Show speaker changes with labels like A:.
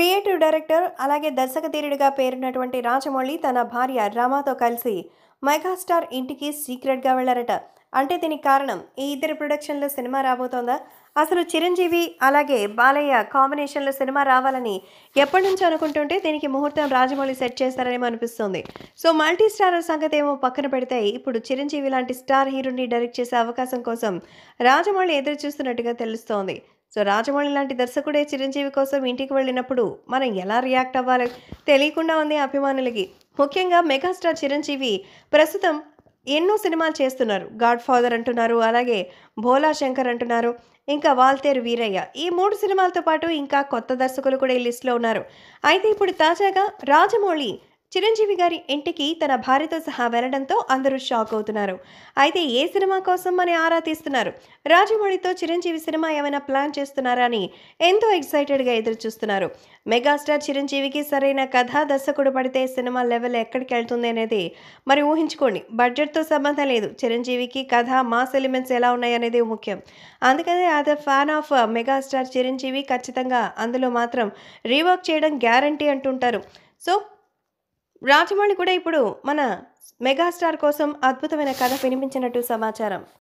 A: Creative director అలాగే దర్శకధీరుడిగా పేరున్నటువంటి రాజమౌళి తన భార్య రమాతో కలిసి మెగాస్టార్ ఇంటికి సీక్రెట్గా వెళ్ళారట. అంటే దీనికి కారణం ఈ ఇద్దరు ప్రొడక్షన్లో సినిమా రాబోతోందా? అసలు చిరంజీవి అలాగే బాలయ్య కాంబినేషన్లో సినిమా రావాలని ఎప్పటి నుంచి అనుకుంటుంటే దీనికి ముహూర్తం రాజమౌళి సెట్ చేశారనేమో అనిపిస్తుంది. సో మల్టీ స్టార్ సంగతి ఏమో పక్కన పెడితే ఇప్పుడు చిరంజీవి లాంటి స్టార్ హీరోని డైరెక్ట్ చేసే అవకాశం కోసం రాజమౌళి ఎదురు చూస్తున్నట్టుగా తెలుస్తోంది. సో రాజమౌళి లాంటి దర్శకుడే చిరంజీవి కోసం ఇంటికి వెళ్ళినప్పుడు మనం ఎలా రియాక్ట్ అవ్వాలో తెలియకుండా ఉంది అభిమానులకి. ముఖ్యంగా మెగాస్టార్ చిరంజీవి ప్రస్తుతం ఎన్నో సినిమాలు చేస్తున్నారు. గాడ్ ఫాదర్ అంటున్నారు అలాగే భోలా శంకర్ అంటున్నారు ఇంకా వాల్తేరు వీరయ్య. ఈ మూడు సినిమాలతో పాటు ఇంకా కొత్త దర్శకులు కూడా ఈ లిస్టులో ఉన్నారు. అయితే ఇప్పుడు తాజాగా రాజమౌళి చిరంజీవి గారి ఇంటికి తన భార్యతో సహా వెళ్ళడంతో అందరూ షాక్ అవుతున్నారు. అయితే ఏ సినిమా కోసం అని ఆరా తీస్తున్నారు? రాజమౌళితో చిరంజీవి సినిమా ఏమైనా ప్లాన్ చేస్తున్నారా అని ఎంతో ఎక్సైటెడ్గా ఎదురు చూస్తున్నారు మెగాస్టార్ చిరంజీవికి సరైన కథ దర్శకుడు పడితే సినిమా లెవెల్ ఎక్కడికి వెళ్తుంది అనేది మరి ఊహించుకోండి. బడ్జెట్తో సంబంధం లేదు. చిరంజీవికి కథ మాస్ ఎలిమెంట్స్ ఎలా ఉన్నాయి అనేది ముఖ్యం. అందుకనే అదే ఫ్యాన్ ఆఫ్ మెగాస్టార్ చిరంజీవి ఖచ్చితంగా అందులో మాత్రం రీవర్క్ చేయడం గ్యారంటీ అంటుంటారు. సో రాజమౌళి కూడా ఇప్పుడు మన మెగాస్టార్ కోసం అద్భుతమైన కథ వినిపించినట్టు సమాచారం.